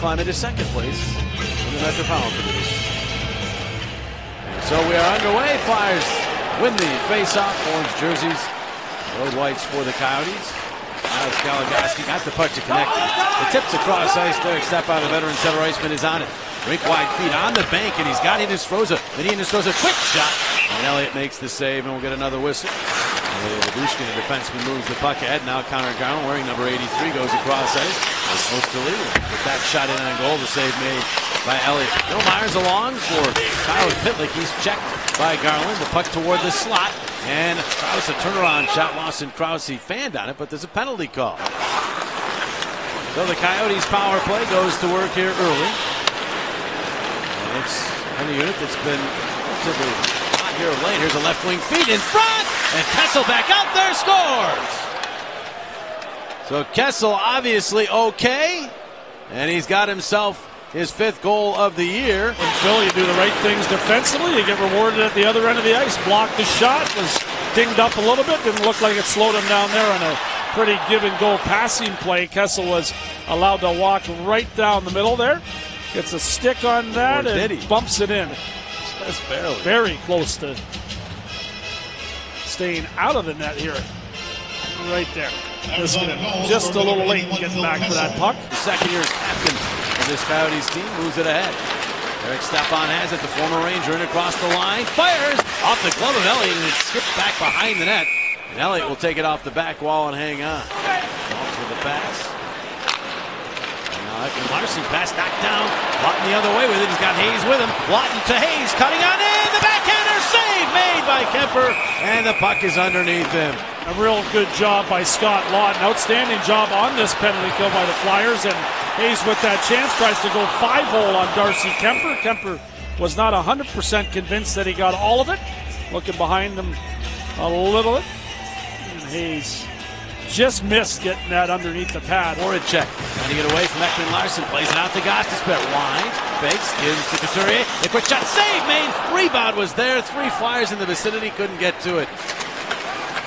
climb into second place in the Metropolitan. So we are underway. Flyers win the face-off. Orange jerseys, road whites for the Coyotes. Alex Goligoski got the puck to connect. The tips across ice. Derek Stepan. The veteran center iceman is on it. Rink wide feet on the bank, and he's got Hinostroza. And Hinostroza, quick shot. And Elliott makes the save, and we'll get another whistle. Lyubushkin, the defenseman, moves the puck ahead. Now Conor Garland, wearing number 83, goes across ice. lead. with that shot in on goal. The save made by Elliott. Phil Myers along for Tyler Pitlick. He's checked by Garland. The puck toward the slot. And Crouse, a turnaround shot. Lawson Crouse, he fanned on it, but there's a penalty call. So the Coyotes power play goes to work here early. And it's on the unit that's been relatively hot here of late. Here's a left wing feed in front. And Kessel back out there scores. So Kessel obviously okay. And he's got himself his fifth goal of the year. And Phil, you do the right things defensively, you get rewarded at the other end of the ice. Blocked the shot, was dinged up a little bit, didn't look like it slowed him down there on a pretty give and go passing play. Kessel was allowed to walk right down the middle there. Gets a stick on that and bumps it in. Just barely. Very close to staying out of the net here. Right there. Just a little late getting back for that puck. The second year's captain of this Coyotes team moves it ahead. Derek Stepan has it, the former Ranger in across the line, fires off the glove of Elliott, and it skips back behind the net. And Elliott will take it off the back wall and hang on. Walks with the pass. And Larson pass knocked down. Laughton the other way with it. He's got Hayes with him. Laughton to Hayes, cutting on in. The backhander save made by Kuemper, and the puck is underneath him. A real good job by Scott Laughton. Outstanding job on this penalty kill by the Flyers. And Hayes with that chance tries to go five hole on Darcy Kuemper. Kuemper was not 100% convinced that he got all of it. Looking behind him a little bit. And Hayes just missed getting that underneath the pad. Or a check. Trying to get away from Ekman Larsson. Plays it out to Gostisbehere. Wide. Fakes. Gives to Couturier. A quick shot. Save made. Rebound was there. Three Flyers in the vicinity. Couldn't get to it.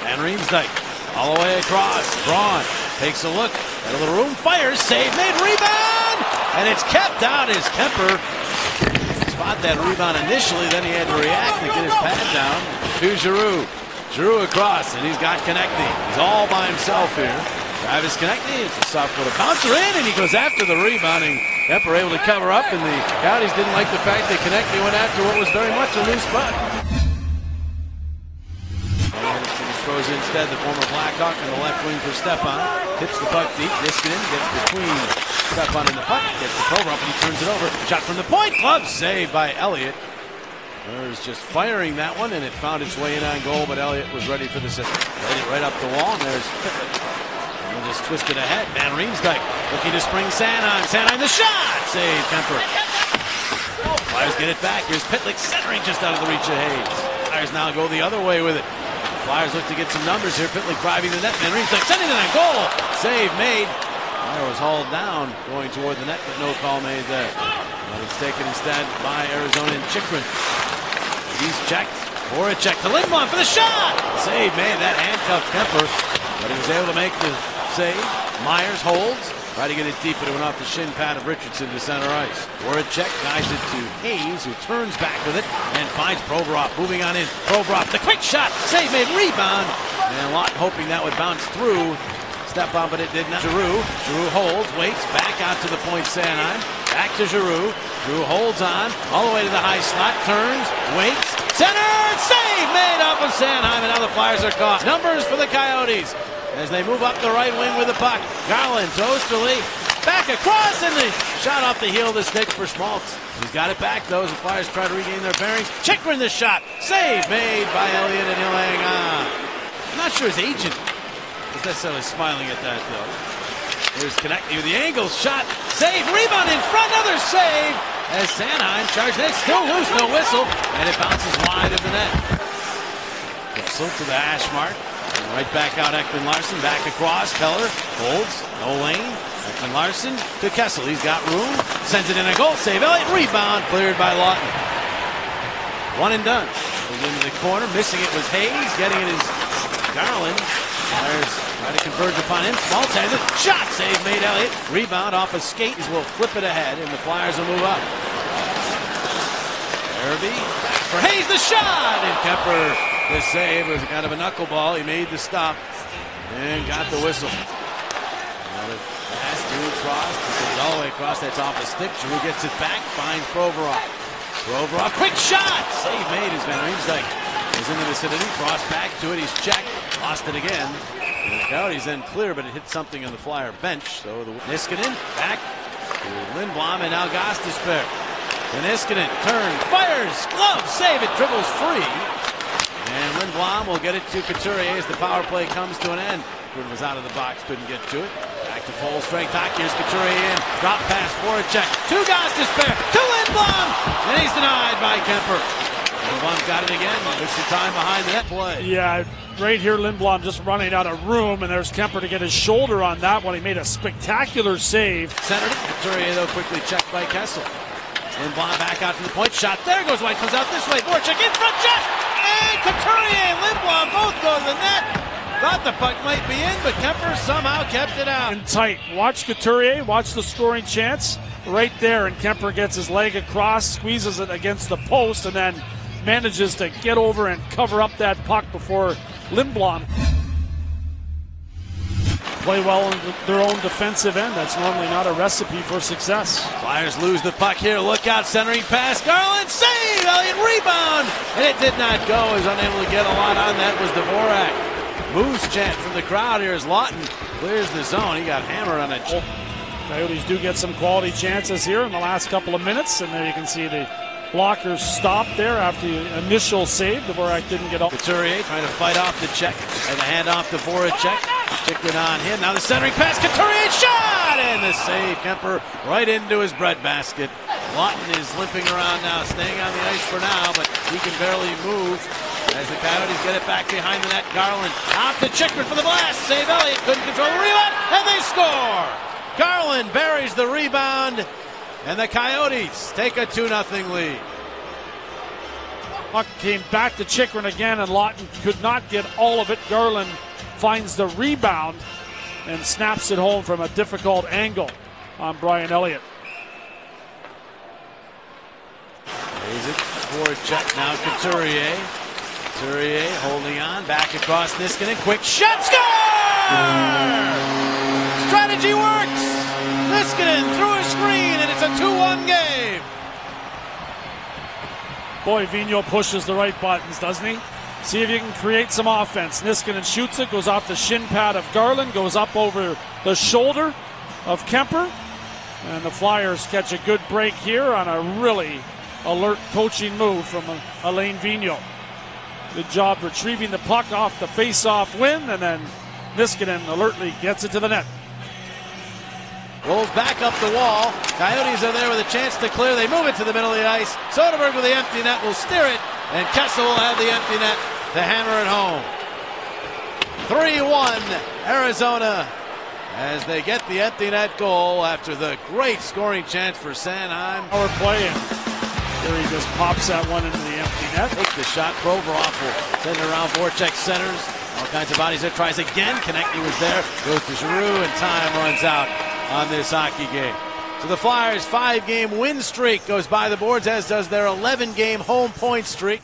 And Riemsdyk all the way across. Braun takes a look at a little room. Fires. Save made. Rebound. And it's kept out as Kuemper spot that rebound initially. Then he had to react to get his pad down to Giroux. Giroux across, and he's got Konecny. He's all by himself here. Travis Konecny, it's a soft foot bouncer in, and he goes after the rebounding. Kuemper able to cover up, and the Coyotes didn't like the fact that Konecny went after what was very much a loose puck. throws instead the former Blackhawk in the left wing for Stepan. Tips the puck deep. Niskanen gets between Stepan and the puck. Gets the cover up and he turns it over. Shot from the point. Glove saved by Elliott. There's just firing that one, and it found its way in on goal, but Elliott was ready for the save. Laid it right up the wall, and there's. And just twisted ahead. Van Riemsdyk looking to spring Sanheim. Sanheim the shot! Save Kuemper. Flyers get it back. Here's Pitlick centering just out of the reach of Hayes. Flyers now go the other way with it. Flyers look to get some numbers here. Pitlick driving the net. Van Riemsdyk sending it on goal. Save made. Flyer was hauled down going toward the net, but no call made there. But it's taken instead by Arizona and Chychrun. He's checked. Or a check to Lindblom for the shot. Save made. That handcuffed Kuemper, but he was able to make the save. Myers holds. Try to get it deep, but it went off the shin pad of Richardson to center ice. Voracek guides it to Hayes, who turns back with it and finds Provorov moving on in. Provorov, the quick shot, save made, rebound, and Laughton hoping that would bounce through. Step on, but it did not. Giroux, Giroux holds, waits, back out to the point, Sanheim. Back to Giroux. Giroux holds on, all the way to the high slot, turns, waits, center, save made off of Sanheim, and now the Flyers are caught. Numbers for the Coyotes as they move up the right wing with the puck. Garland to Oesterle, back across, and the shot off the heel of the stick for Schmaltz. He's got it back, though, as the Flyers try to regain their bearings. Chychrun the shot, save made by Elliott, and he'll hang on. Ah. I'm not sure his agent is necessarily smiling at that, though. Here's Konecny with the angle shot, save, rebound in front, another save, as Sanheim charges it, still loose, no whistle, and it bounces wide of the net. Whistle to the hash mark. And right back out Ekman Larsson, back across. Keller holds, no lane. Ekman Larsson to Kessel. He's got room. Sends it in a goal save. Elliott rebound cleared by Laughton. One and done. Into the corner. Missing it was Hayes. Getting it is Garland. There's Try to converge upon him. Small-handed shot save made Elliott. Rebound off a skate. He will flip it ahead, and the Flyers will move up. Irby for Hayes. The shot, and Kuemper the save was kind of a knuckleball. He made the stop and got the whistle. Pass all the way across. That's off a stick. Giroux gets it back. Finds Provorov. Provorov, quick shot! Save made as Van Riemsdyk is in the vicinity. Frost back to it. He's checked. Lost it again. And Coyotes then clear, but it hit something on the Flyer bench. So the Niskanen back to Lindblom and now Gostisbehere. And Niskanen turns, fires, glove, save it, dribbles free. And Lindblom will get it to Couturier as the power play comes to an end. Gordon was out of the box, couldn't get to it. Back to full strength hockey. Here's Couturier in. Drop pass for a check. To Gostisbehere. To Lindblom. And he's denied by Kuemper. Lindblom got it again. There's some time behind that play. Yeah, right here, Lindblom just running out of room, and there's Kuemper to get his shoulder on that one. He made a spectacular save. Centered it. Couturier, though, quickly checked by Kessel. Lindblom back out to the point. Shot. There goes White. Comes out this way. Voracek in front. Shot. And Couturier and Lindblom both go to the net. Thought the puck might be in, but Kuemper somehow kept it out. And tight. Watch Couturier. Watch the scoring chance right there. And Kuemper gets his leg across, squeezes it against the post, and then manages to get over and cover up that puck before Lindblom play well in their own defensive end. That's normally not a recipe for success. Flyers lose the puck here. Look out, centering pass. Garland save. Elliott rebound. And it did not go. He's unable to get a lot on that was Dvorak. Moose chant from the crowd here as Laughton clears the zone. He got hammered on a. Oh, Coyotes do get some quality chances here in the last couple of minutes. And there you can see the blockers stop there after the initial save. Dvorak didn't get off. Couturier trying to fight off the check and the handoff to Voracek. Oh, Chicken on him. Now the centering pass. Couturier shot! And the save. Kuemper right into his breadbasket. Laughton is limping around now, staying on the ice for now, but he can barely move. As the Coyotes get it back behind the net, Garland out to Chychrun for the blast. Save Elliott, couldn't control the rebound, and they score! Garland buries the rebound, and the Coyotes take a 2 0 lead. Puck came back to Chychrun again, and Laughton could not get all of it. Garland finds the rebound and snaps it home from a difficult angle on Brian Elliott. Plays it for check now, Couturier. Couturier holding on, back across Niskanen, quick shot, score! Strategy works! Niskanen through a screen, a 2-1 game. Boy, Vigneault pushes the right buttons, doesn't he? See if you can create some offense. Niskanen shoots it, goes off the shin pad of Garland, goes up over the shoulder of Kuemper. And the Flyers catch a good break here on a really alert coaching move from Alain Vigneault. Good job retrieving the puck off the face-off win, and then Niskanen alertly gets it to the net. Rolls back up the wall. Coyotes are there with a chance to clear. They move it to the middle of the ice. Soderberg with the empty net will steer it, and Kessel will have the empty net to hammer it home. 3 1 Arizona as they get the empty net goal after the great scoring chance for Sanheim. Power play, here he just pops that one into the empty net. Take the shot. Provorov will send it around. Voracek centers. All kinds of bodies there. Tries again. Konecny was there. Goes to Giroux, and time runs out on this hockey game. So the Flyers' five game win streak goes by the boards, as does their 11 game home point streak.